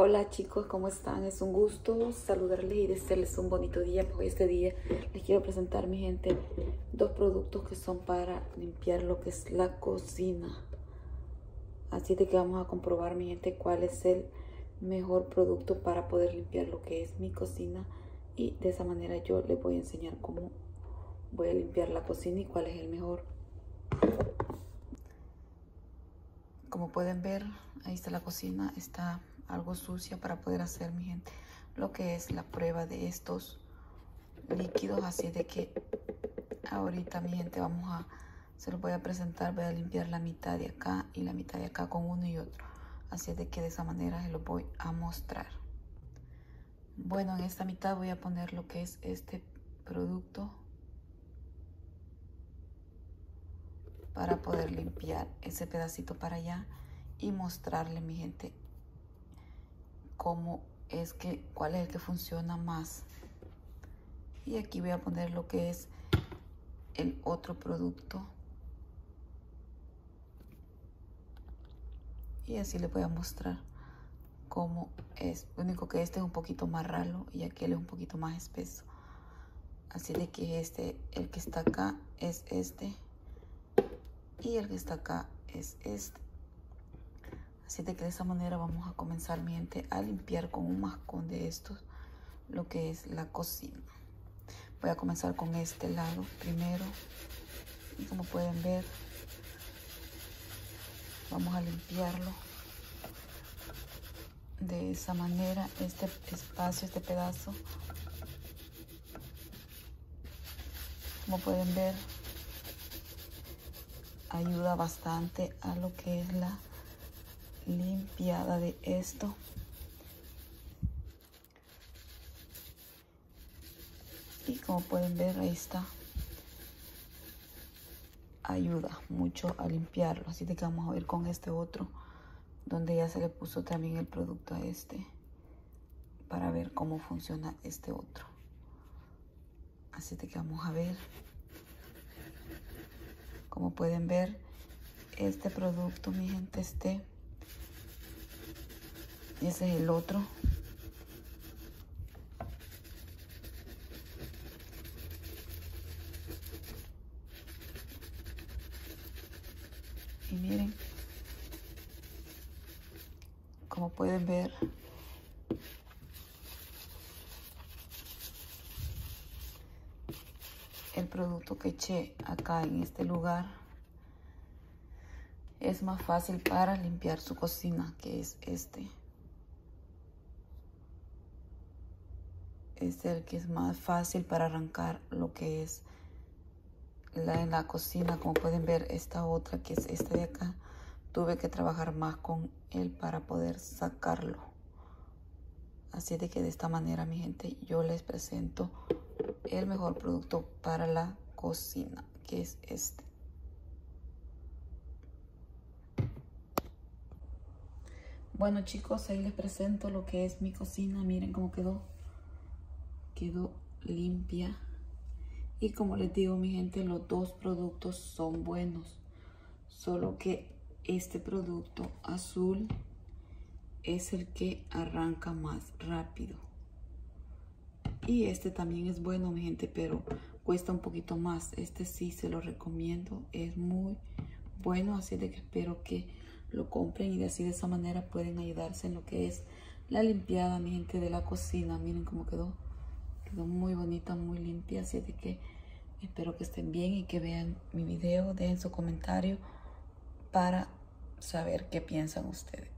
Hola chicos, ¿cómo están? Es un gusto saludarles y desearles un bonito día. Hoy este día les quiero presentar, mi gente, dos productos que son para limpiar lo que es la cocina. Así que vamos a comprobar, mi gente, cuál es el mejor producto para poder limpiar lo que es mi cocina. Y de esa manera yo les voy a enseñar cómo voy a limpiar la cocina y cuál es el mejor. Como pueden ver, ahí está la cocina, está algo sucia para poder hacer, mi gente, lo que es la prueba de estos líquidos. Así de que ahorita, mi gente, vamos a, se los voy a presentar, voy a limpiar la mitad de acá y la mitad de acá con uno y otro. Así de que de esa manera se los voy a mostrar. Bueno, en esta mitad voy a poner lo que es este producto para poder limpiar ese pedacito para allá y mostrarle mi gente cómo es que, cuál es el que funciona más. Y aquí voy a poner lo que es el otro producto. Y así les voy a mostrar cómo es. Único que este es un poquito más ralo y aquel es un poquito más espeso. Así de que este, el que está acá es este. Y el que está acá es este. Así de que de esa manera vamos a comenzar, mi gente, a limpiar con un mascón de estos lo que es la cocina. Voy a comenzar con este lado primero. Y como pueden ver, vamos a limpiarlo de esa manera, este espacio, este pedazo. Como pueden ver, ayuda bastante a lo que es la limpiada de esto. Y como pueden ver, ahí está. Ayuda mucho a limpiarlo. Así que vamos a ir con este otro, donde ya se le puso también el producto a este, para ver cómo funciona este otro. Así que vamos a ver. Como pueden ver, este producto, mi gente, este ese es el otro. Y miren, como pueden ver, el producto que eché acá en este lugar es más fácil para limpiar su cocina, que es este. Es el que es más fácil para arrancar lo que es la, en la cocina. Como pueden ver, esta otra que es esta de acá, tuve que trabajar más con él para poder sacarlo. Así de que de esta manera, mi gente, yo les presento el mejor producto para la cocina, que es este. Bueno chicos, ahí les presento lo que es mi cocina. Miren cómo quedó quedó limpia. Y como les digo mi gente los dos productos son buenos. Solo que este producto azul es el que arranca más rápido. Y este también es bueno mi gente pero cuesta un poquito más. Este sí se lo recomiendo. Es muy bueno así de que espero que lo compren y así de esa manera pueden ayudarse en lo que es la limpiada mi gente de la cocina. Miren cómo quedó Quedó muy bonita, muy limpia, así de que espero que estén bien y que vean mi video, den su comentario para saber qué piensan ustedes.